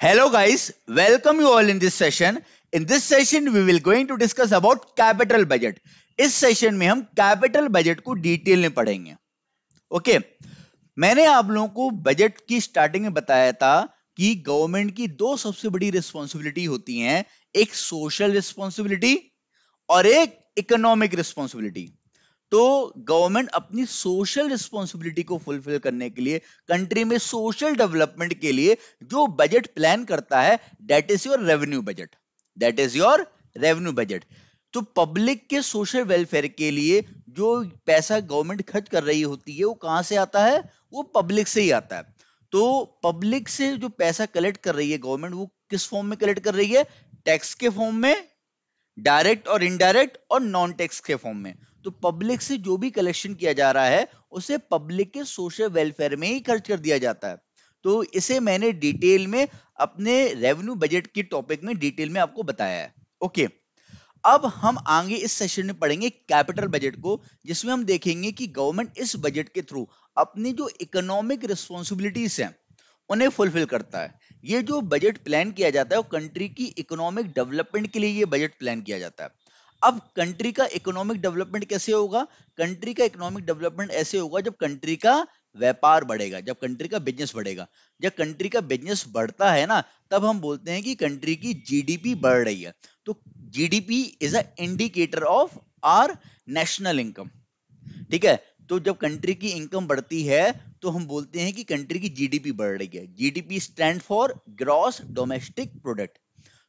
Hello guys, welcome you all in this session. In this session we will going to discuss about capital budget. इस session में हम capital budget को detail में पढ़ेंगे okay. मैंने आप लोगों को बजट की स्टार्टिंग में बताया था कि गवर्नमेंट की दो सबसे बड़ी रिस्पॉन्सिबिलिटी होती हैं एक सोशल रिस्पॉन्सिबिलिटी और एक इकोनॉमिक रिस्पॉन्सिबिलिटी तो गवर्नमेंट अपनी सोशल रिस्पॉन्सिबिलिटी को फुलफिल करने के लिए, कंट्री में सोशल डेवलपमेंट के लिए जो बजट प्लान करता है that is your revenue budget that is your revenue budget तो पब्लिक के सोशल वेलफेयर के लिए जो पैसा गवर्नमेंट खर्च कर रही होती है, वो कहाँ से आता है? वो पब्लिक से ही आता है। तो पब्लिक से जो पैसा कलेक्ट कर रही है गवर्नमेंट, वो किस फॉर्म में कलेक्ट कर रही है? टैक्स के फॉर्म में डायरेक्ट और इनडायरेक्ट और नॉन टैक्स के फॉर्म में। तो पब्लिक से जो भी कलेक्शन किया जा रहा है, उसे पब्लिक के सोशल वेलफेयर में ही खर्च कर दिया जाता है। तो इसे मैंने डिटेल में अपने रेवेन्यू बजट के टॉपिक में डिटेल में आपको बताया है। ओके अब हम आगे इस सेशन में पढ़ेंगे कैपिटल बजट को, जिसमें हम देखेंगे कि गवर्नमेंट इस बजट के थ्रू अपनी जो इकोनॉमिक रिस्पॉन्सिबिलिटीज हैं, उन्हें फुलफिल करता है। ये जो बजट प्लान किया जाता है, वो कंट्री की इकोनॉमिक डेवलपमेंट के लिए ये बजट प्लान किया जाता है। अब कंट्री का इकोनॉमिक डेवलपमेंट कैसे होगा? कंट्री का इकोनॉमिक डेवलपमेंट ऐसे होगा जब कंट्री का व्यापार बढ़ेगा, जब कंट्री का बिज़नेस बढ़ेगा। जब कंट्री का बिज़नेस बढ़ता है ना, तब हम बोलते हैं कि कंट्री की जीडीपी बढ़ रही है। तो GDP is a indicator of our national income ठीक है? तो जब कंट्री की इनकम बढ़ती है तो हम बोलते हैं कि कंट्री की जीडीपी बढ़ रही है। GDP stand for gross domestic product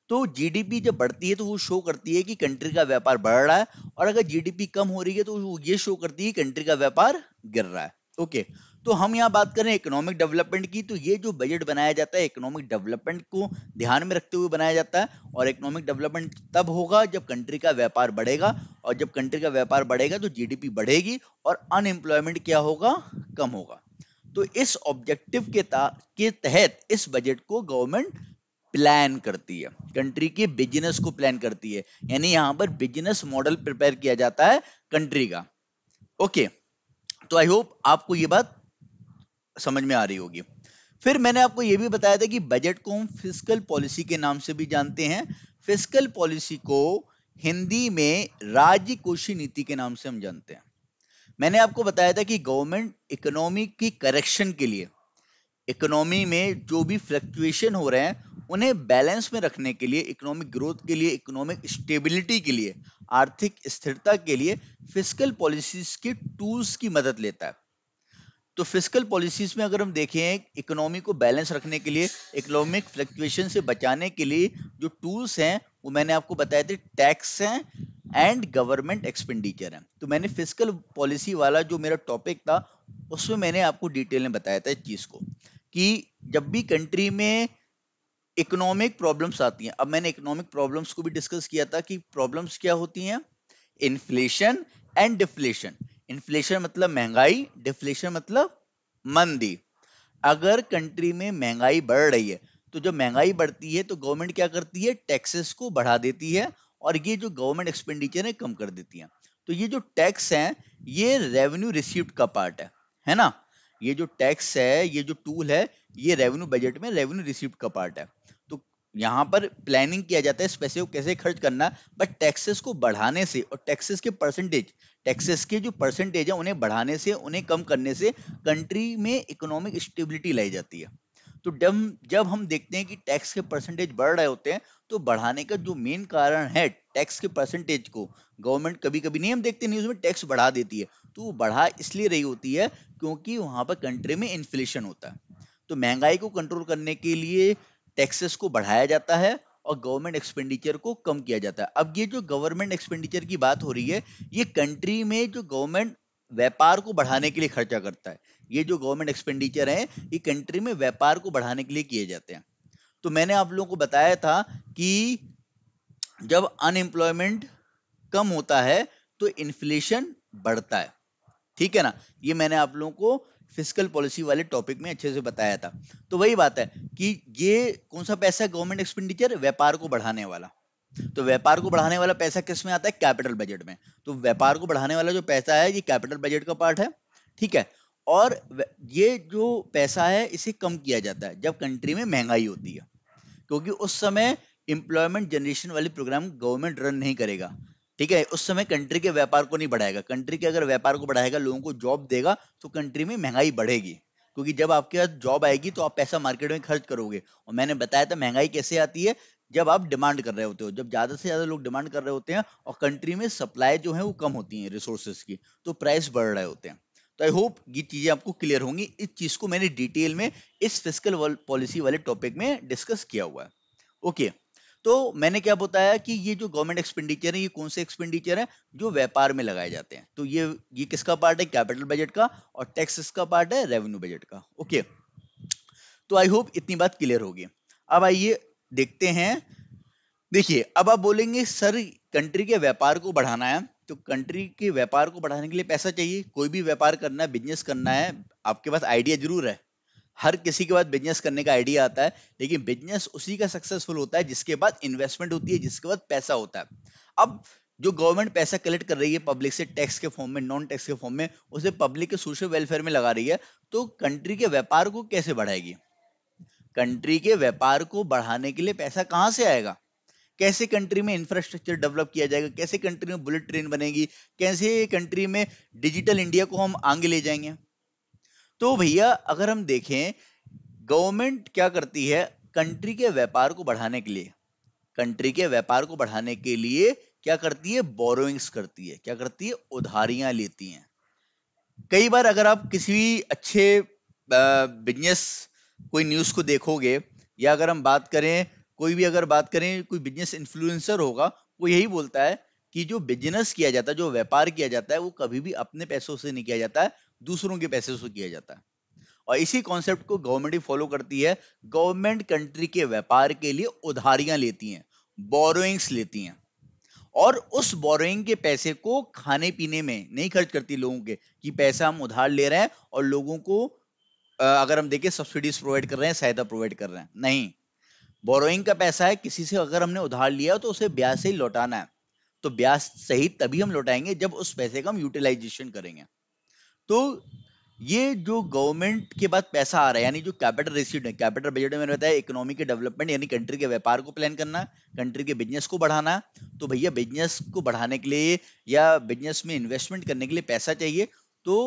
तो जीडीपी जब बढ़ती है तो वो शो करती है कि कंट्री का व्यापार बढ़ रहा है और अगर जीडीपी कम हो रही है तो ये शो करती है कंट्री का व्यापार गिर रहा है। ओके तो हम यहाँ बात करें इकोनॉमिक डेवलपमेंट की तो ये जो बजट बनाया जाता है इकोनॉमिक डेवलपमेंट को ध्यान में रखते हुए बनाया जाता है और इकोनॉमिक डेवलपमेंट तब होगा जब कंट्री का व्यापार बढ़ेगा और जब कंट्री का व्यापार बढ़ेगा तो जीडीपी बढ़ेगी और अनएम्प्लॉयमेंट क्या होगा? कम होगा। तो इस ऑब्जेक्टिव के, के तहत इस बजट को गवर्नमेंट प्लान करती है। कंट्री के बिज़नेस को प्लान करती है। यानी यहाँ पर बिज़नेस मॉडल प्रिपेयर किया जाता है कंट्री का। ओके तो आई होप आपको ये बात समझ में आ रही होगी। फिर मैंने आपको ये भी बताया था कि बजट को हम फ़िज़िकल पॉलिसी के नाम से भी जानते हैं। फ़िज़िकल पॉलिसी को हिंदी में राज्य कोषी नीति के नाम से हम जानते हैं। मैंने आपको बताया था कि गवर्नमेंट इकोनॉमी की करेक्शन के लिए इकोनॉमी में जो भी फ्लक्चुएशन हो रहे हैं, उन्हें बैलेंस में रखने के लिए, इकोनॉमिक ग्रोथ के लिए, इकोनॉमिक स्टेबिलिटी के लिए, आर्थिक स्थिरता के लिए फ़िज़िकल पॉलिसीज़ के टूल्स की मदद लेता है। तो फ़िज़िकल पॉलिसीज़ में अगर हम देखें, इकोनॉमी को बैलेंस रखने के लिए, इकोनॉमिक फ्लक्चुएशन से बचाने के लिए जो टूल्स हैं, वो मैंने आपको बताए थे टैक्स हैं एंड गवर्नमेंट एक्सपेंडिचर है। तो मैंने फ़िज़िकल पॉलिसी वाला जो मेरा टॉपिक था, उसमें मैंने आपको डिटेल में बताया था इस चीज़ को। कि जब भी कंट्री में इकोनॉमिक प्रॉब्लम्स आती हैं, अब मैंने इकोनॉमिक प्रॉब्लम्स को भी डिस्कस किया था कि प्रॉब्लम्स क्या होती हैं? इन्फ्लेशन एंड डिफ्लेशन इन्फ्लेशन मतलब महँगाई डिफ्लेशन मतलब मंदी. अगर कंट्री में महँगाई बढ़ रही है तो जब महँगाई बढ़ती है तो गवर्नमेंट क्या करती है? टैक्सेस को बढ़ा देती है और ये जो गवर्नमेंट एक्सपेंडिचर है, कम कर देती है। तो ये जो टैक्स है, ये रेवेन्यू रिसीव्ड का पार्ट है है ना? ये जो टैक्स है, ये जो टूल है, ये रेवेन्यू बजट में रेवेन्यू रिसिप्ट का पार्ट है। तो यहाँ पर प्लानिंग किया जाता है पैसे को कैसे खर्च करना बट टैक्सेस को बढ़ाने से और टैक्सेस के परसेंटेज टैक्सेस के जो परसेंटेज है, उन्हें बढ़ाने से, उन्हें कम करने से कंट्री में इकोनॉमिक स्टेबिलिटी लाई जाती है। तो जब जब हम देखते हैं कि टैक्स के परसेंटेज बढ़ रहे होते हैं तो बढ़ाने का जो मेन कारण है टैक्स के परसेंटेज को, गवर्नमेंट कभी कभी नहीं हम देखते न्यूज़ में टैक्स बढ़ा देती है। तो वो बढ़ा इसलिए रही होती है क्योंकि वहाँ पर कंट्री में इन्फ्लेशन होता है। तो महँगाई को कंट्रोल करने के लिए टैक्सेस को बढ़ाया जाता है और गवर्नमेंट एक्सपेंडिचर को कम किया जाता है। अब ये जो गवर्नमेंट एक्सपेंडिचर की बात हो रही है, ये कंट्री में जो गवर्नमेंट व्यापार को बढ़ाने के लिए खर्चा करता है ये जो गवर्नमेंट एक्सपेंडिचर है, ये कंट्री में व्यापार को बढ़ाने के लिए किए जाते हैं। तो मैंने आप लोगों को बताया था कि जब अनएम्प्लॉयमेंट कम होता है तो इन्फ्लेशन बढ़ता है। ठीक है ना? ये मैंने आप लोगों को फ़िज़िकल पॉलिसी वाले टॉपिक में अच्छे से बताया था। तो वही बात है कि ये कौन सा पैसा है गवर्नमेंट एक्सपेंडिचर व्यापार को बढ़ाने वाला। तो व्यापार को बढ़ाने वाला पैसा किसमें आता है? कैपिटल बजट में। तो व्यापार को बढ़ाने वाला जो पैसा है, ये कैपिटल बजट का पार्ट है। ठीक है? और ये जो पैसा है, इसे कम किया जाता है, जब कंट्री में महँगाई होती है। क्योंकि उस समय इंप्लॉयमेंट जनरेशन वाले प्रोग्राम गवर्नमेंट रन नहीं करेगा, ठीक है? उस समय कंट्री के व्यापार को नहीं बढ़ाएगा। कंट्री के अगर व्यापार को बढ़ाएगा, लोगों को जॉब देगा तो कंट्री में महँगाई बढ़ेगी। क्योंकि जब आपके पास जॉब आएगी तो आप पैसा मार्केट में खर्च करोगे। और मैंने बताया था, महँगाई कैसे आती है? जब आप डिमांड कर रहे होते हो। जब ज़्यादा से ज़्यादा लोग डिमांड कर रहे होते हैं, और कंट्री में सप्लाई जो है, वो कम होती है रिसोर्सेज की तो प्राइस बढ़ रहे होते हैं। तो आई होप ये चीज़ें आपको क्लियर होंगी। इस चीज़ को मैंने डिटेल में, इस फ़िज़िकल पॉलिसी वाले टॉपिक में डिस्कस किया हुआ है। ओके तो मैंने क्या बताया कि ये जो गवर्नमेंट एक्सपेंडिचर है, ये कौन से एक्सपेंडिचर है? जो व्यापार में लगाए जाते हैं। तो ये ये किसका पार्ट है? कैपिटल बजट का और टैक्स का पार्ट है रेवेन्यू बजट का। ओके तो आई होप इतनी बात क्लियर होगी। अब आइए देखते हैं। देखिए, अब आप बोलेंगे, सर कंट्री के व्यापार को बढ़ाना है। तो कंट्री के व्यापार को बढ़ाने के लिए पैसा चाहिए, कोई भी व्यापार करना है बिज़नेस करना है, आपके पास आइडिया ज़रूर है। हर किसी के पास बिज़नेस करने का आइडिया आता है, लेकिन बिज़नेस उसी का सक्सेसफुल होता है जिसके बाद इन्वेस्टमेंट होती है, जिसके बाद पैसा होता है। अब जो गवर्नमेंट पैसा कलेक्ट कर रही है पब्लिक से टैक्स के फॉर्म में नॉन टैक्स के फॉर्म में, उसे पब्लिक के सोशल वेलफेयर में लगा रही है तो कंट्री के व्यापार को कैसे बढ़ाएगी? कंट्री के व्यापार को बढ़ाने के लिए पैसा कहाँ से आएगा? कैसे कंट्री में इंफ्रास्ट्रक्चर डेवलप किया जाएगा, कैसे कंट्री में बुलेट ट्रेन बनेगी, कैसे कंट्री में डिजिटल इंडिया को हम आगे ले जाएँगे। तो भैया, अगर हम देखें गवर्नमेंट क्या करती है? कंट्री के व्यापार को बढ़ाने के लिए। कंट्री के व्यापार को बढ़ाने के लिए क्या करती है? बोरोइंग्स करती है। क्या करती है? उधारियाँ लेती हैं। कई बार अगर आप किसी भी अच्छे बिज़नेस कोई न्यूज़ को देखोगे, या अगर हम बात करें कोई भी अगर बात करें, कोई बिज़नेस इन्फ्लुएंसर होगा, वो यही बोलता है कि जो बिज़नेस किया जाता है, जो व्यापार किया जाता है, वो कभी भी अपने पैसों से नहीं किया जाता है, दूसरों के पैसे से किया जाता है। और इसी कॉन्सेप्ट को गवर्नमेंट ही फॉलो करती है। गवर्नमेंट कंट्री के व्यापार के लिए उधारियाँ लेती हैं बोरोइंग्स लेती हैं। और उस बोरोइंग के पैसे को खाने पीने में नहीं खर्च करती लोगों के, कि पैसा हम उधार ले रहे हैं और लोगों को अगर हम देखें सब्सिडीज प्रोवाइड कर रहे हैं, सहायता प्रोवाइड कर रहे हैं। नहीं। बोरोइंग का पैसा है, किसी से अगर हमने उधार लिया तो उसे ब्याज से ही लौटाना है। तो ब्याज सहित तभी हम लौटाएँगे जब उस पैसे का हम यूटिलाइजेशन करेंगे। तो ये जो गवर्नमेंट के बाद पैसा आ रहा है, यानी जो कैपिटल रिसीट है कैपिटल बजट में बताया इकोनॉमी के डेवलपमेंट यानी कंट्री के व्यापार को प्लान करना कंट्री के बिज़नेस को बढ़ाना तो भैया बिज़नेस को बढ़ाने के लिए या बिज़नेस में इन्वेस्टमेंट करने के लिए पैसा चाहिए तो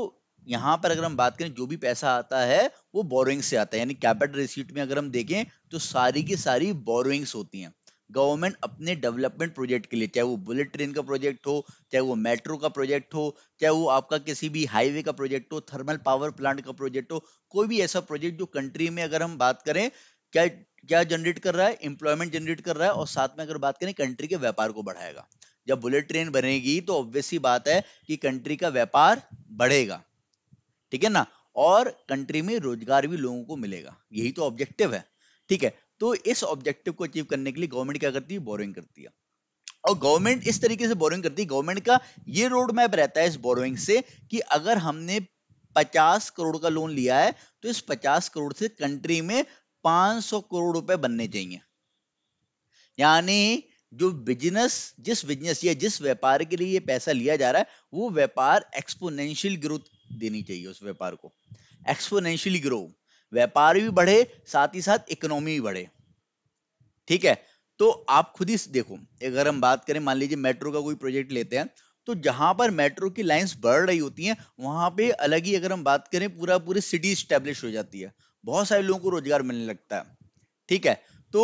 यहाँ पर अगर हम बात करें, जो भी पैसा आता है, वो बोरोइंग से आता है। यानी कैपिटल रिसीट में अगर हम देखें तो सारी की सारी बोरोइंग्स होती हैं। गवर्नमेंट अपने डेवलपमेंट प्रोजेक्ट के लिए, चाहे वो बुलेट ट्रेन का प्रोजेक्ट हो, चाहे वो मेट्रो का प्रोजेक्ट हो, चाहे वो आपका किसी भी हाईवे का प्रोजेक्ट हो थर्मल पावर प्लांट का प्रोजेक्ट हो, कोई भी ऐसा प्रोजेक्ट जो कंट्री में अगर हम बात करें, क्या क्या जनरेट कर रहा है? एम्प्लॉयमेंट जनरेट कर रहा है और साथ में अगर बात करें कंट्री के व्यापार को बढ़ाएगा। जब बुलेट ट्रेन बनेगी तो ऑब्वियसली बात है कि कंट्री का व्यापार बढ़ेगा। ठीक है ना? और कंट्री में रोज़गार भी लोगों को मिलेगा। यही तो ऑब्जेक्टिव है। ठीक है? तो इस ऑब्जेक्टिव को अचीव करने के लिए गवर्नमेंट क्या करती है? बोरिंग करती है। और गवर्नमेंट इस तरीके से बोरिंग करती है। गवर्नमेंट का ये रोड मैप रहता है इस बोरोइंग से कि अगर हमने 50 करोड़ का लोन लिया है तो इस 50 करोड़ से कंट्री में 500 करोड़ रुपए बनने चाहिए। यानी जो बिज़नेस जिस बिज़नेस या जिस व्यापार के लिए ये पैसा लिया जा रहा है, वो व्यापार एक्सपोनेंशियल ग्रोथ देनी चाहिए उस व्यापार को। एक्सपोनेंशियली ग्रो व्यापार भी बढ़े, साथ ही साथ इकोनॉमी भी बढ़े। ठीक है? तो आप खुद ही देखो, अगर हम बात करें, मान लीजिए मेट्रो का कोई प्रोजेक्ट लेते हैं तो जहाँ पर मेट्रो की लाइंस बढ़ रही होती हैं, वहाँ पे अलग ही अगर हम बात करें पूरा पूरी सिटी स्टेब्लिश हो जाती है। बहुत सारे लोगों को रोज़गार मिलने लगता है। ठीक है? तो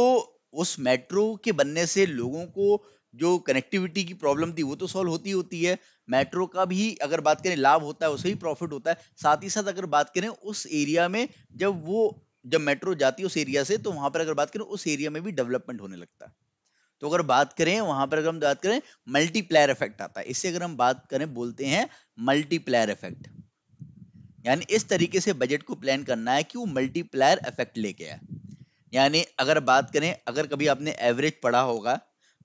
उस मेट्रो के बनने से लोगों को जो कनेक्टिविटी की प्रॉब्लम थी, वो तो सॉल्व होती होती है। मेट्रो का भी अगर बात करें, लाभ होता है उसे ही प्रॉफिट होता है। साथ ही साथ अगर बात करें, उस एरिया में जब वो, जब मेट्रो जाती है उस एरिया से तो वहाँ पर अगर बात करें, उस एरिया में भी डेवलपमेंट होने लगता है। तो अगर बात करें, वहाँ पर अगर हम बात करें मल्टीप्लायर इफ़ेक्ट आता है। इससे अगर हम बात करें, बोलते हैं मल्टीप्लायर इफ़ेक्ट यानी इस तरीके से बजट को प्लान करना है कि वो मल्टीप्लायर इफ़ेक्ट लेके आए। यानी अगर बात करें, अगर कभी आपने एवरेज पढ़ा होगा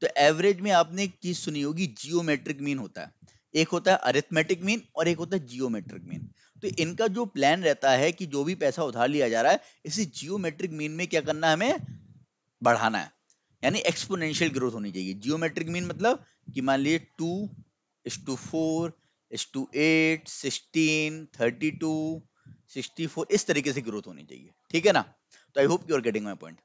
तो एवरेज में आपने एक चीज़ सुनी होगी जियोमेट्रिक मीन होता है। एक होता है अरिथमेटिक मीन और एक होता है जियोमेट्रिक मीन तो इनका जो प्लान रहता है कि जो भी पैसा उधार लिया जा रहा है, इसी जियोमेट्रिक मीन में क्या करना है हमें? बढ़ाना है. यानी एक्सपोनेंशियल ग्रोथ होनी चाहिए. जियोमेट्रिक मीन मतलब कि मान लीजिए two is two four is two eight sixteen thirty two sixty four इस तरीके से ग्रोथ होनी चाहिए. ठीक है ना? तो I hope you are getting my point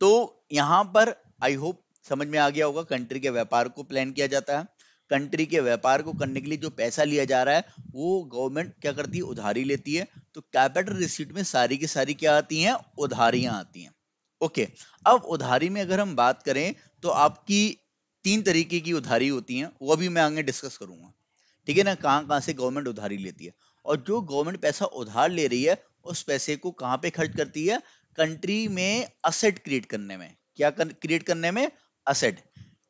तो यहाँ पर आई होप समझ में आ गया होगा कंट्री के व्यापार को प्लान किया जाता है. कंट्री के व्यापार को करने के लिए जो पैसा लिया जा रहा है, वो गवर्नमेंट क्या करती है? उधारी लेती है। तो कैपिटल रिसीट में सारी की सारी क्या आती हैं? उधारियाँ आती हैं। ओके, अब उधारी में अगर हम बात करें तो आपकी तीन तरीके की उधारी होती हैं, वो भी मैं आगे डिस्कस करूँगा। ठीक है ना? कहाँ कहाँ से गवर्नमेंट उधारी लेती है। और जो गवर्नमेंट पैसा उधार ले रही है, उस पैसे को कहाँ पे खर्च करती है? कंट्री में असेट क्रिएट करने में। क्या क्रिएट करने में? असेट।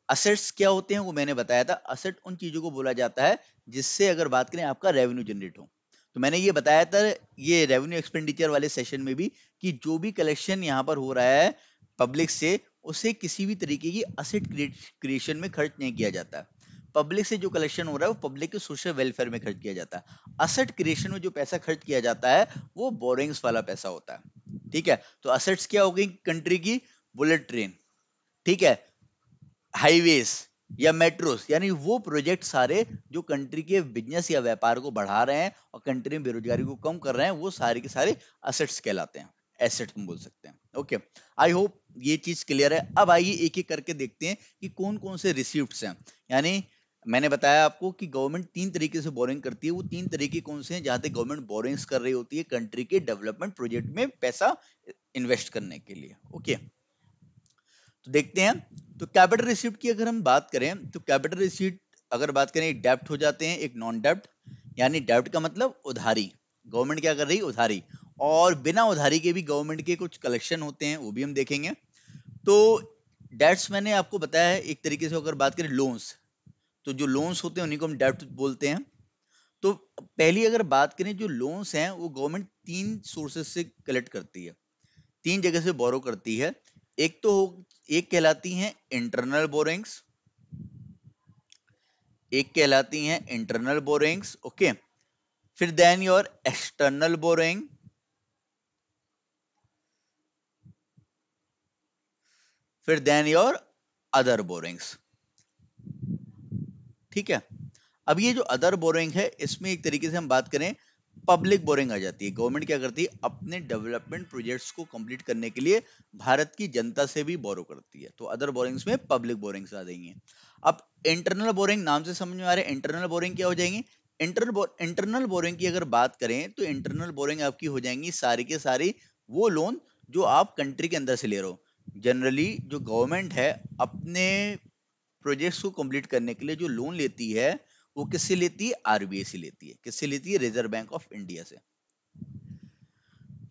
असेट्स क्या होते हैं वो मैंने बताया था। असेट उन चीज़ों को बोला जाता है जिससे अगर बात करें आपका रेवेन्यू जनरेट हो। तो मैंने ये बताया था ये रेवेन्यू एक्सपेंडिचर वाले सेशन में भी कि जो भी कलेक्शन यहाँ पर हो रहा है पब्लिक से, उसे किसी भी तरीके की असेट क्रिएशन में खर्च नहीं किया जाता। पब्लिक से जो कलेक्शन हो रहा है, वो पब्लिक के सोशल वेलफेयर में खर्च किया जाता है। असेट क्रिएशन में जो पैसा खर्च किया जाता है, वो बोरिंग्स वाला पैसा होता है। ठीक है? तो असेट्स क्या हो गई कंट्री की? बुलेट ट्रेन ठीक है? हाईवेज या मेट्रोस, यानी वो प्रोजेक्ट सारे जो कंट्री के बिज़नेस या व्यापार को बढ़ा रहे हैं और कंट्री में बेरोजगारी को कम कर रहे हैं, वो सारे के सारे असेट्स कहलाते हैं एसेट हम बोल सकते हैं। ओके आई होप ये चीज़ क्लियर है। अब आइए एक एक करके देखते हैं कि कौन कौन से रिसिप्ट हैं। यानी मैंने बताया आपको कि गवर्नमेंट तीन तरीके से बोरिंग करती है। वो तीन तरीके कौन से हैं जहाँ तक गवर्नमेंट बोरिंग्स कर रही होती है कंट्री के डेवलपमेंट प्रोजेक्ट में पैसा इन्वेस्ट करने के लिए। ओके तो देखते हैं। तो कैपिटल रिसिप्ट की अगर हम बात करें तो कैपिटल रिसिप्ट अगर बात करें डेप्ट हो जाते हैं एक नॉन डेप्ट यानी डेप्ट का मतलब उधारी। गवर्नमेंट क्या कर रही? उधारी। और बिना उधारी के भी गवर्नमेंट के कुछ कलेक्शन होते हैं, वो भी हम देखेंगे। तो डेट्स मैंने आपको बताया है, एक तरीके से अगर बात करें लोन्स तो जो लोन्स होते हैं, उन्हीं को हम डेप्ट बोलते हैं। तो पहली अगर बात करें, जो लोन्स हैं, वो गवर्नमेंट तीन सोर्सेस से कलेक्ट करती है। तीन जगह से बोरो करती है। एक तो एक कहलाती हैं इंटरनल बोरिंग्स एक कहलाती हैं इंटरनल बोरिंग्स ओके फिर देन योर एक्सटर्नल बोरिंग फिर देन योर अदर बोरिंग्स ठीक है? अब ये जो अदर बोरिंग है, इसमें एक तरीके से हम बात करें पब्लिक बोरिंग आ जाती है। गवर्नमेंट क्या करती है? अपने डेवलपमेंट प्रोजेक्ट्स को कंप्लीट करने के लिए भारत की जनता से भी बोरो करती है। तो अदर बोरिंग्स में पब्लिक बोरिंग्स आ जाएँगे। अब इंटरनल बोरिंग नाम से समझ में आ रहा है। इंटरनल बोरिंग क्या हो जाएँगी? इंटरनल इंटरनल बोरिंग की अगर बात करें तो इंटरनल बोरिंग आपकी हो जाएँगी सारी के सारी वो लोन जो आप कंट्री के अंदर से ले रहे हो। जनरली जो गवर्नमेंट है अपने प्रोजेक्ट्स को कंप्लीट करने के लिए जो लोन लेती है वो किससे लेती है? आरबीआई से लेती है। किससे लेती है? रिज़र्व बैंक ऑफ़ इंडिया से।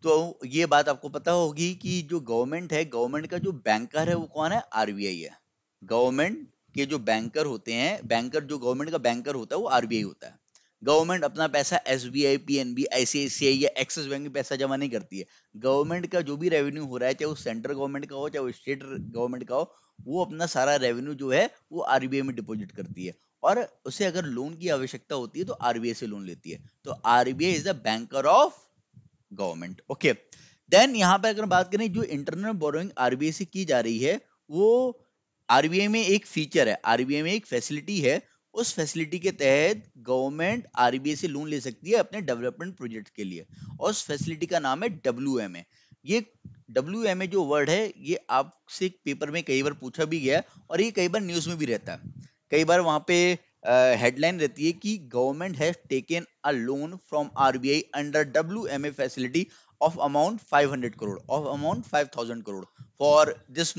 तो ये बात आपको पता होगी कि जो गवर्नमेंट है गवर्नमेंट का जो बैंकर है, वो कौन है? आरबीआई है। गवर्नमेंट के जो बैंकर होते हैं बैंकर जो गवर्नमेंट का बैंकर होता है, वो आरबीआई होता है। गवर्नमेंट अपना पैसा S B I P N B ICICI या एक्सिस बैंक में पैसा जमा नहीं करती है। गवर्नमेंट का जो भी रेवेन्यू हो रहा है, चाहे वो सेंट्रल गवर्नमेंट का हो, चाहे वो स्टेट गवर्नमेंट का हो, वो अपना सारा रेवेन्यू जो है, वो आरबीआई में डिपॉजिट करती है। और उसे अगर लोन की आवश्यकता होती है तो आरबीआई से लोन लेती है। तो RBI is the banker of government okay then यहाँ पर अगर बात करें, जो इंटरनल बोरोइंग आरबीआई से की जा रही है, वो आरबीआई में एक फीचर है। आरबीआई में एक फैसिलिटी है। उस फैसिलिटी के तहत गवर्नमेंट आरबीआई से लोन ले सकती है अपने डेवलपमेंट प्रोजेक्ट के लिए। और उस फैसिलिटी का नाम है डब्ल्यू एम ए ये डब्ल्यू एम ए जो वर्ड है, ये आपसे पेपर में कई बार पूछा भी गया और ये कई बार न्यूज़ में भी रहता है। कई बार वहाँ पे हेडलाइन uh, रहती है कि government has taken a loan from RBI under W M A facility of amount 500 crore of amount 5000 crore for this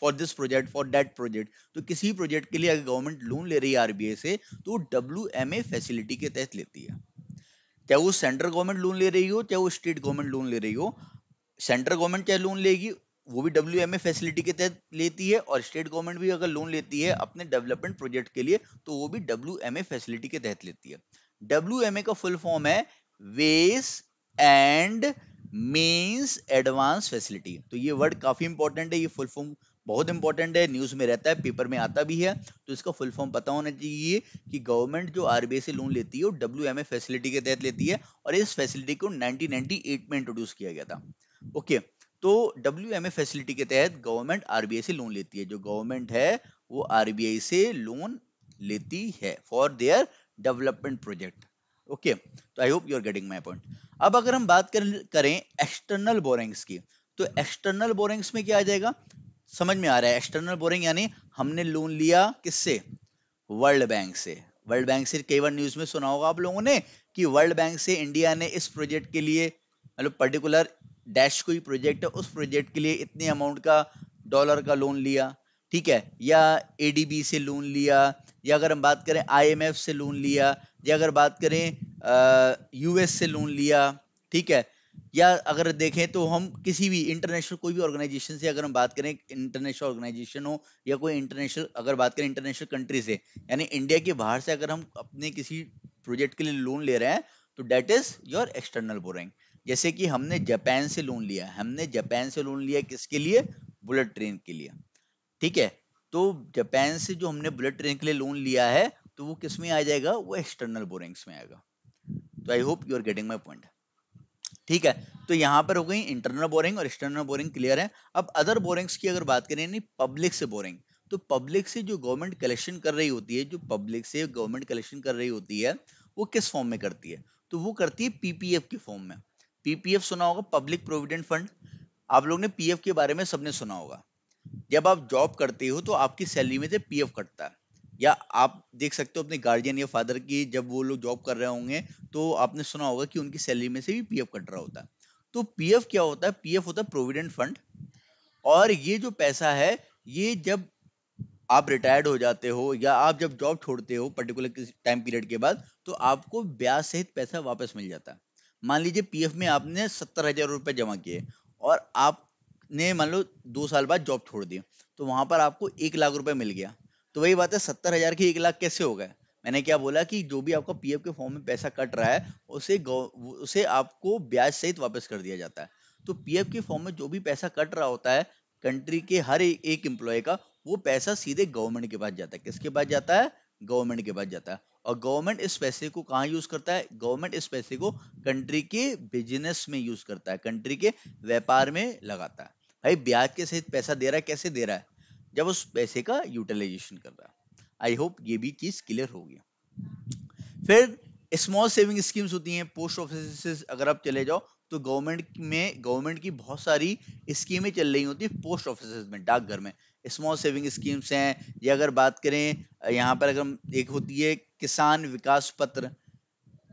for this project for that project तो किसी प्रोजेक्ट के लिए अगर गवर्नमेंट लोन ले रही है आरबीआई से तो डब्ल्यू एम ए फैसिलिटी के तहत लेती है। चाहे वो सेंट्रल गवर्नमेंट लोन ले रही हो चाहे वो स्टेट गवर्नमेंट लोन ले रही हो सेंट्रल गवर्नमेंट चाहे लोन लेगी वो भी ए फैसिलिटी के तहत लेती है और स्टेट गवर्नमेंट भी अगर लोन लेती है अपने डेवलपमेंट प्रोजेक्ट के लिए तो वो भी ए फैसिलिटी के तहत लेती है। ए का फुल फॉर्म है वेस एंड मीन्स एडवांस फैसिलिटी तो ये वर्ड काफ़ी इंपॉर्टेंट है, ये फुल फॉर्म बहुत इंपॉर्टेंट है न्यूज़ में रहता है पेपर में आता भी है। तो इसका फुल फॉर्म पता होना चाहिए कि गवर्नमेंट जो आरबीआई से लोन लेती है, वो ए फैसिलिटी के तहत लेती है और इस फैसिलिटी को 1998 में इंट्रोड्यूस किया गया था। ओके तो डब्ल्यू फैसिलिटी के तहत गवर्नमेंट आरबीआई से लोन लेती है। जो गवर्नमेंट है वो आरबीआई से लोन लेती है for their development project okay तो I hope you are getting my point अब अगर हम बात कर, करें एक्सटर्नल बोरिंग्स की तो एक्सटर्नल बोरिंग्स में क्या आ जाएगा? समझ में आ रहा है एक्सटर्नल बोरिंग यानी हमने लोन लिया किससे? वर्ल्ड बैंक से। वर्ल्ड बैंक से कई बार न्यूज़ में सुना होगा आप लोगों ने कि वर्ल्ड बैंक से इंडिया ने इस प्रोजेक्ट के लिए मतलब पर्टिकुलर डैश कोई प्रोजेक्ट है, उस प्रोजेक्ट के लिए इतने अमाउंट का डॉलर का लोन लिया, ठीक है? या एडीबी से लोन लिया, या अगर हम बात करें आईएमएफ से लोन लिया, या अगर बात करें यूएस से लोन लिया, ठीक है? या अगर देखें तो हम किसी भी इंटरनेशनल कोई भी ऑर्गेनाइजेशन से अगर हम बात करें इंटरनेशनल ऑर्गेनाइजेशन हो, या कोई इंटरनेशनल अगर बात करें इंटरनेशनल कंट्री से, यानी इंडिया के बाहर से अगर हम अपने किसी प्रोजेक्ट के लिए लोन ले रहे हैं तो that is your external borrowing जैसे कि हमने जापान से लोन लिया हमने जापान से लोन लिया किसके लिए? बुलेट ट्रेन के लिए। ठीक है? तो जापान से जो हमने बुलेट ट्रेन के लिए लोन लिया है तो वो किसमें आ जाएगा? वो एक्सटर्नल बोरिंग्स में आएगा। तो I hope you are getting my point ठीक है? तो यहाँ पर हो गई इंटरनल बोरिंग और एक्सटर्नल बोरिंग क्लियर है। अब अदर बोरिंग्स की अगर बात करें, यानी पब्लिक से बोरिंग तो पब्लिक से जो गवर्नमेंट कलेक्शन कर रही होती है, जो पब्लिक से गवर्नमेंट कलेक्शन कर रही होती है, वो किस फॉर्म में करती है? तो वो करती है पीपीएफ के फॉर्म में। पीपीएफ सुना होगा पब्लिक प्रोविडेंट फंड आप लोग ने पीएफ के बारे में सबने सुना होगा। जब आप जॉब करते हो तो आपकी सैलरी में से पीएफ कटता है। या आप देख सकते हो अपने गार्जियन या फादर की जब वो लोग जॉब कर रहे होंगे तो आपने सुना होगा कि उनकी सैलरी में से भी पीएफ कट रहा होता है। तो पीएफ क्या होता है? पीएफ होता है प्रोविडेंट फंड और ये जो पैसा है, ये जब आप रिटायर्ड हो जाते हो, या आप जब जॉब छोड़ते हो पर्टिकुलर टाइम पीरियड के बाद तो आपको ब्याज सहित पैसा वापस मिल जाता है। मान लीजिए पीएफ में आपने सत्तर हज़ार रुपए जमा किए और आपने मान लो दो साल बाद जॉब छोड़ दी तो वहाँ पर आपको एक लाख रुपए मिल गया। तो वही बात है, सत्तर हज़ार के एक लाख कैसे हो गए? मैंने क्या बोला कि जो भी आपका पीएफ के फॉर्म में पैसा कट रहा है, उसे उसे आपको ब्याज सहित वापस कर दिया जाता है। तो पीएफ के फॉर्म में जो भी पैसा कट रहा होता है कंट्री के हर एक एम्प्लॉय का, वो पैसा सीधे गवर्नमेंट के पास जाता है। किसके पास जाता है? गवर्नमेंट के पास जाता है। और गवर्नमेंट इस पैसे को कहाँ यूज़ करता है? गवर्नमेंट इस पैसे को कंट्री के बिज़नेस में यूज़ करता है, कंट्री के व्यापार में लगाता है। भाई, ब्याज के सहित पैसा दे रहा है, कैसे दे रहा है? जब उस पैसे का यूटिलाइजेशन कर रहा है। आई होप ये भी चीज़ क्लियर होगी फिर स्मॉल सेविंग स्कीम्स होती हैं पोस्ट ऑफ़िस अगर आप चले जाओ तो गवर्नमेंट में, गवर्नमेंट की बहुत सारी स्कीमें चल रही होती है पोस्ट ऑफ़िस में, डाकघर में। स्मॉल सेविंग स्कीम्स हैं, या अगर बात करें, यहाँ पर अगर एक होती है किसान विकास पत्र।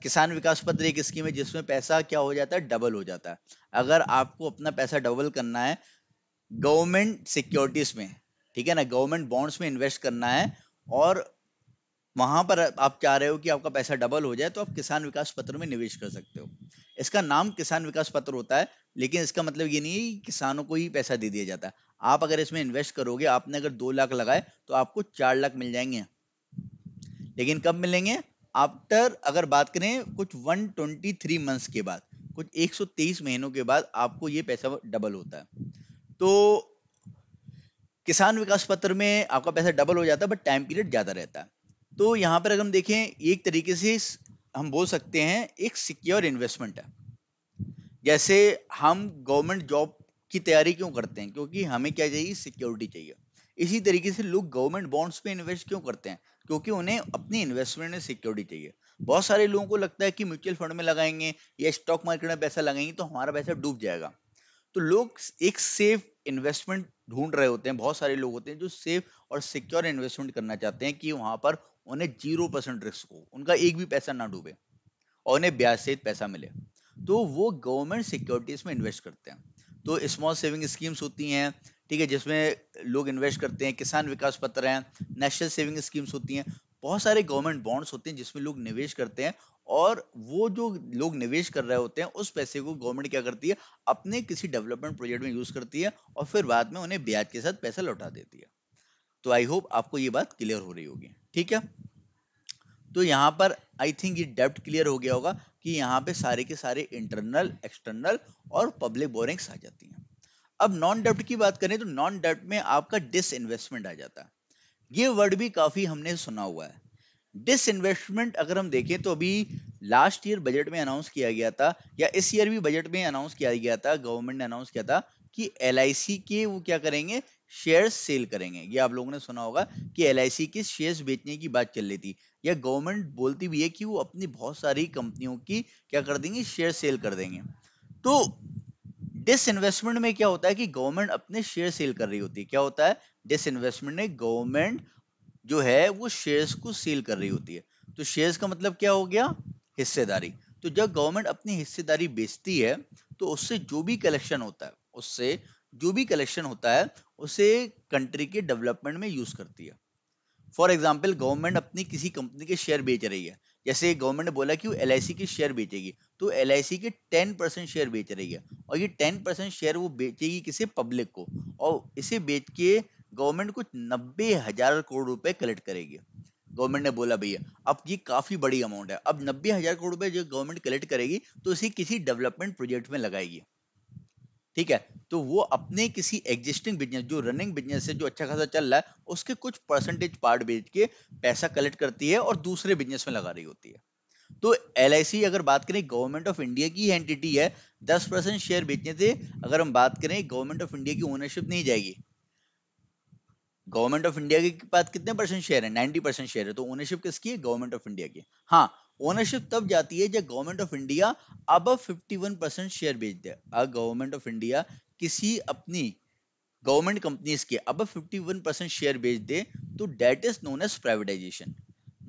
किसान विकास पत्र एक स्कीम है, जिसमें पैसा क्या हो जाता है? डबल हो जाता है। अगर आपको अपना पैसा डबल करना है, गवर्नमेंट सिक्योरिटीज में, ठीक है ना, गवर्नमेंट बॉन्ड्स में इन्वेस्ट करना है, और वहाँ पर आप चाह रहे हो कि आपका पैसा डबल हो जाए तो आप किसान विकास पत्र में निवेश कर सकते हो। इसका नाम किसान विकास पत्र होता है, लेकिन इसका मतलब ये नहीं है किसानों को ही पैसा दे दिया जाता है। आप अगर इसमें इन्वेस्ट करोगे, आपने अगर दो लाख लगाए तो आपको चार लाख मिल जाएँगे। लेकिन कब मिलेंगे? आफ्टर अगर बात करें, कुछ 123 मंथ्स के बाद, कुछ 123 महीनों के बाद आपको ये पैसा डबल होता है। तो किसान विकास पत्र में आपका पैसा डबल हो जाता है बट टाइम पीरियड ज़्यादा रहता है। तो यहाँ पर अगर हम देखें, एक तरीके से हम बोल सकते हैं, एक सिक्योर इन्वेस्टमेंट है। जैसे हम गवर्नमेंट जॉब की तैयारी क्यों करते हैं? क्योंकि हमें क्या चाहिए? सिक्योरिटी चाहिए। इसी तरीके से लोग गवर्नमेंट बॉन्ड्स पे इन्वेस्ट क्यों करते हैं? क्योंकि उन्हें अपनी इन्वेस्टमेंट में सिक्योरिटी चाहिए। बहुत सारे लोगों को लगता है कि म्यूचुअल फंड में लगाएँगे या स्टॉक मार्केट में पैसा लगाएँगे तो हमारा पैसा डूब जाएगा। तो लोग एक सेफ़ इन्वेस्टमेंट ढूंढ रहे होते हैं, बहुत सारे लोग होते हैं जो सेफ़ और सिक्योर इन्वेस्टमेंट करना चाहते हैं कि वहाँ पर उन्हें ज़ीरो परसेंट रिस्क हो, उनका एक भी पैसा ना डूबे और उन्हें ब्याज सहित पैसा मिले। तो वो गवर्नमेंट सिक्योरिटीज में इन्वेस्ट करते हैं। तो स्मॉल सेविंग स्कीम्स होती हैं, ठीक है, जिसमें लोग इन्वेस्ट करते हैं, किसान विकास पत्र हैं, नेशनल सेविंग स्कीम्स होती हैं, बहुत सारे गवर्नमेंट बॉन्ड्स होते हैं जिसमें लोग निवेश करते हैं और वो जो लोग निवेश कर रहे होते हैं, उस पैसे को गवर्नमेंट क्या करती है, अपने किसी डेवलपमेंट प्रोजेक्ट में यूज़ करती है और फिर बाद में उन्हें ब्याज के साथ पैसा लौटा देती है। तो आई होप आपको ये बात क्लियर हो रही होगी। ठीक है? तो यहाँ पर आई थिंक ये डेप्ट क्लियर हो गया होगा कि यहाँ पे सारे के सारे इंटरनल एक्सटर्नल और पब्लिक बोरिंग्स आ जाती हैं। अब नॉन डेप्ट की बात करें तो नॉन डेप्ट में आपका डिस इन्वेस्टमेंट आ जाता है। ये वर्ड भी काफ़ी हमने सुना हुआ है। डिस इन्वेस्टमेंट अगर हम देखें तो अभी लास्ट ईयर बजट में अनाउंस किया गया था या इस ईयर भी बजट में अनाउंस किया गया था गवर्नमेंट ने अनाउंस किया था कि LIC के वो क्या करेंगे? शेयर्स सेल करेंगे। ये आप लोगों ने सुना होगा कि LIC के शेयर्स बेचने की बात चल रही थी। या गवर्नमेंट बोलती भी है कि वो अपनी बहुत सारी कंपनियों की क्या कर देंगे? शेयर सेल कर देंगे। तो डिसइन्वेस्टमेंट में क्या होता है कि गवर्नमेंट अपने शेयर सेल कर रही होती है। क्या होता है? डिसइन्वेस्टमेंट में गवर्नमेंट जो है वो शेयर्स को सेल कर रही होती है। तो शेयर्स का मतलब क्या हो गया? हिस्सेदारी। तो जब गवर्नमेंट अपनी हिस्सेदारी बेचती है तो उससे जो भी कलेक्शन होता है, उससे जो भी कलेक्शन होता है उसे कंट्री के डेवलपमेंट में यूज़ करती है। फॉर एग्ज़ाम्पल गवर्नमेंट अपनी किसी कंपनी के शेयर बेच रही है। जैसे गवर्नमेंट ने बोला कि वो एलआईसी के शेयर बेचेगी तो एलआईसी के टेन परसेंट शेयर बेच रही है। और ये टेन परसेंट शेयर वो बेचेगी किसी पब्लिक को, और इसे बेच के गवर्नमेंट कुछ नब्बे हज़ार करोड़ रुपए कलेक्ट करेगी। गवर्नमेंट ने बोला, भैया, अब ये काफ़ी बड़ी अमाउंट है। अब नब्बे हज़ार करोड़ रुपए जो गवर्नमेंट कलेक्ट करेगी तो इसे किसी डेवलपमेंट प्रोजेक्ट में लगाएगी। ठीक है? तो वो अपने किसी एग्जिस्टिंग बिज़नेस जो रनिंग बिज़नेस है, जो अच्छा खासा चल रहा है, उसके कुछ परसेंटेज पार्ट बेच के पैसा कलेक्ट करती है और दूसरे बिज़नेस में लगा रही होती है। तो LIC अगर बात करें गवर्नमेंट ऑफ़ इंडिया की एंटिटी है, दस परसेंट शेयर बेचने से अगर हम बात करें गवर्नमेंट ऑफ़ इंडिया की ओनरशिप नहीं जाएगी। गवर्नमेंट ऑफ़ इंडिया के पास कितने परसेंट शेयर है? नाइनटी परसेंट शेयर है। तो ओनरशिप किसकी है? गवर्नमेंट ऑफ़ इंडिया की। हाँ ओनरशिप तब जाती है जब गवर्नमेंट ऑफ़ इंडिया अब 51 परसेंट शेयर बेच दे अगर गवर्नमेंट ऑफ़ इंडिया किसी अपनी गवर्नमेंट कंपनीज़ के अब 51 परसेंट शेयर बेच दे तो that is known as privatisation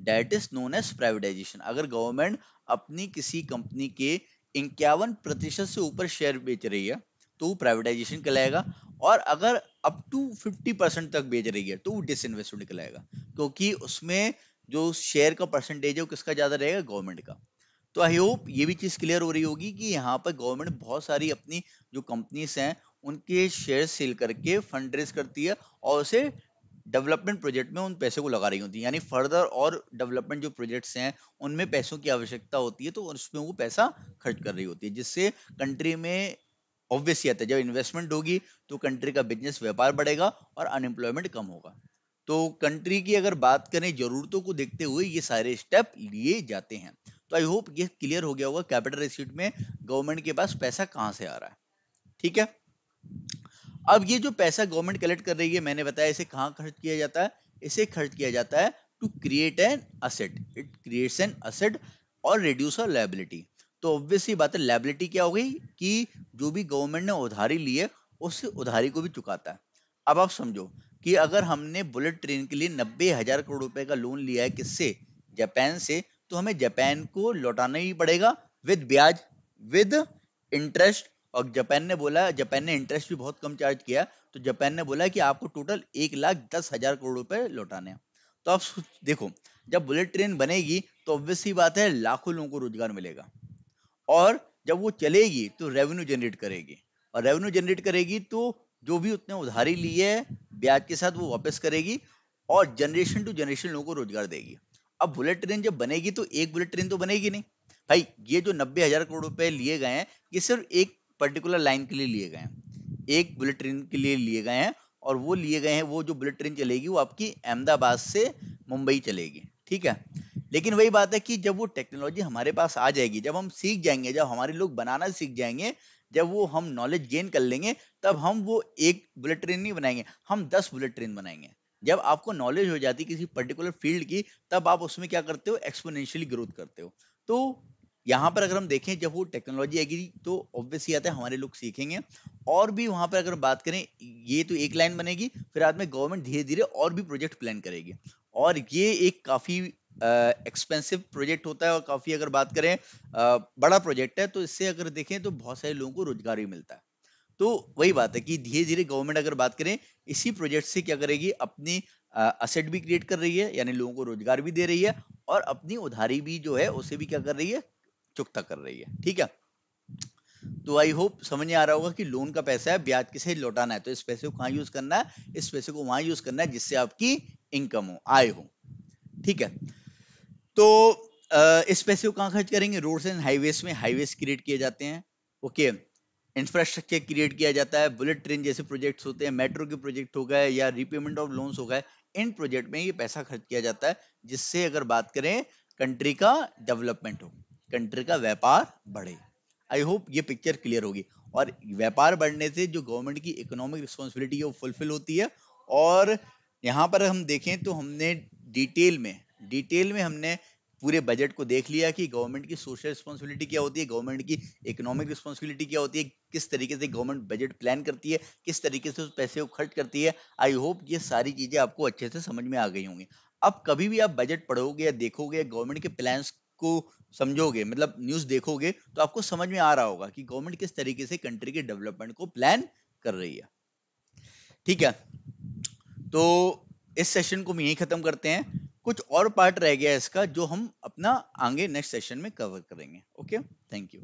that is known as privatisation अगर गवर्नमेंट अपनी किसी कंपनी के इक्यावन प्रतिशत से ऊपर शेयर बेच रही है तो प्राइवेटाइजेशन कहलाएगा। और अगर अप टू 50 परसेंट तक बेच रही है तो वो डिसइन्वेस्टमेंट कहलाएगा। क्योंकि उसमें जो शेयर का परसेंटेज है, वो किसका ज़्यादा रहेगा? गवर्नमेंट का। तो आई होप ये भी चीज़ क्लियर हो रही होगी कि यहाँ पर गवर्नमेंट बहुत सारी अपनी जो कंपनीज़ हैं, उनके शेयर सेल करके फंड रेज करती है और उसे डेवलपमेंट प्रोजेक्ट में उन पैसे को लगा रही होती है। यानी फर्दर और डेवलपमेंट जो प्रोजेक्ट्स हैं, उनमें पैसों की आवश्यकता होती है तो उसमें वो पैसा खर्च कर रही होती है, जिससे कंट्री में ऑब्वियस आता है। जब इन्वेस्टमेंट होगी तो कंट्री का बिज़नेस व्यापार बढ़ेगा और अनएम्प्लॉयमेंट कम होगा। तो कंट्री की अगर बात करें, जरूरतों को देखते हुए ये सारे स्टेप लिए जाते हैं। तो आई होप ये क्लियर हो गया होगा कैपिटल रिसीट में गवर्नमेंट के पास पैसा कहाँ से आ रहा है। ठीक है? अब ये जो पैसा गवर्नमेंट कलेक्ट कर रही है, मैंने बताया इसे कहाँ खर्च किया जाता है? इसे खर्च किया जाता है to create an asset it creates an asset और रिड्यूस अ लाइबिलिटी तो ऑब्वियसली बात है लाइबिलिटी क्या हो गई? कि जो भी गवर्नमेंट ने उधारी ली है उस उधारी को भी चुकाता है। अब आप समझो कि अगर हमने बुलेट ट्रेन के लिए नब्बे हज़ार करोड़ रुपए का लोन लिया है किससे? जापान से। तो हमें जापान को लौटाना ही पड़ेगा विद ब्याज विद इंटरेस्ट और जापान ने बोला, जापान ने इंटरेस्ट भी बहुत कम चार्ज किया। तो जापान ने बोला कि आपको टोटल एक लाख दस हज़ार करोड़ रुपए लौटाने हैं। तो आप देखो, जब बुलेट ट्रेन बनेगी तो ऑब्वियस ही बात है, लाखों लोगों को रोज़गार मिलेगा। और जब वो चलेगी तो रेवेन्यू जनरेट करेगी। और रेवेन्यू जनरेट करेगी तो जो भी उसने उधारी ली है, ब्याज के साथ वो वापस करेगी और जनरेशन टू जनरेशन लोगों को रोज़गार देगी। अब बुलेट ट्रेन जब बनेगी तो एक बुलेट ट्रेन तो बनेगी नहीं। भाई, ये जो नब्बे हज़ार करोड़ रुपए लिए गए हैं, ये सिर्फ़ एक पर्टिकुलर लाइन के लिए लिए गए हैं। एक बुलेट ट्रेन के लिए लिए गए हैं और वो लिए गए हैं, वो जो बुलेट ट्रेन चलेगी वो आपकी अहमदाबाद से मुंबई चलेगी, ठीक है? लेकिन वही बात है कि जब वो टेक्नोलॉजी हमारे पास आ जाएगी, जब हम सीख जाएँगे, जब हमारे लोग बनाना सीख जाएँगे जब वो हम नॉलेज गेन कर लेंगे, तब हम वो एक बुलेट ट्रेन नहीं बनाएँगे, हम दस बुलेट ट्रेन बनाएँगे। जब आपको नॉलेज हो जाती किसी पर्टिकुलर फ़ील्ड की, तब आप उसमें क्या करते हो? एक्सपोनेंशियली ग्रोथ करते हो। तो यहाँ पर अगर हम देखें, जब वो टेक्नोलॉजी आएगी तो ऑब्वियसली आता है, हमारे लोग सीखेंगे। और भी वहाँ पर अगर बात करें, ये तो एक लाइन बनेगी, फिर बाद में गवर्नमेंट धीरे धीरे और भी प्रोजेक्ट प्लान करेगी। और ये एक काफ़ी एक्सपेंसिव प्रोजेक्ट होता है और काफ़ी अगर बात करें बड़ा प्रोजेक्ट है तो इससे अगर देखें तो बहुत सारे लोगों को रोज़गार भी मिलता है। तो वही बात है कि धीरे धीरे गवर्नमेंट अगर बात करें, इसी प्रोजेक्ट से क्या करेगी, अपनी असेट भी क्रिएट कर रही है, यानी लोगों को रोज़गार भी दे रही है और अपनी उधारी भी जो है, उसे भी क्या कर रही है, चुकता कर रही है। ठीक है? तो आई होप समझ में आ रहा होगा कि लोन का पैसा है, ब्याज किसे लौटाना है तो इस पैसे को कहाँ यूज़ करना है, इस पैसे को वहाँ यूज़ करना है, जिससे आपकी इनकम हो, आय हो। ठीक है? तो इस पैसे को कहाँ खर्च करेंगे? रोड्स एंड हाईवेज में हाईवेज क्रिएट किए जाते हैं। ओके, इंफ्रास्ट्रक्चर क्रिएट किया जाता है। बुलेट ट्रेन जैसे प्रोजेक्ट्स होते हैं, मेट्रो के प्रोजेक्ट हो गए या रीपेमेंट ऑफ़ लोन्स हो गए, इन प्रोजेक्ट में ये पैसा खर्च किया जाता है, जिससे अगर बात करें, कंट्री का डेवलपमेंट हो, कंट्री का व्यापार बढ़े। आई होप ये पिक्चर क्लियर होगी। और व्यापार बढ़ने से जो गवर्नमेंट की इकोनॉमिक रिस्पॉन्सिबिलिटी है वो फुलफिल होती है। और यहाँ पर हम देखें तो हमने डिटेल में डिटेल में हमने पूरे बजट को देख लिया कि गवर्नमेंट की सोशल रिस्पॉन्सिबिलिटी क्या होती है गवर्नमेंट की इकोनॉमिक रिस्पॉन्सिबिलिटी क्या होती है, किस तरीके से गवर्नमेंट बजट प्लान करती है, किस तरीके से उस पैसे को खर्च करती है। आई होप ये सारी चीज़ें आपको अच्छे से समझ में आ गई होंगी। अब कभी भी आप बजट पढ़ोगे या देखोगे गवर्नमेंट के प्लान्स को समझोगे मतलब न्यूज़ देखोगे तो आपको समझ में आ रहा होगा कि गवर्नमेंट किस तरीके से कंट्री के डेवलपमेंट को प्लान कर रही है। ठीक है? तो इस सेशन को हम यही खत्म करते हैं। कुछ और पार्ट रह गया इसका, जो हम अपना आगे नेक्स्ट सेशन में कवर करेंगे। Okay thank you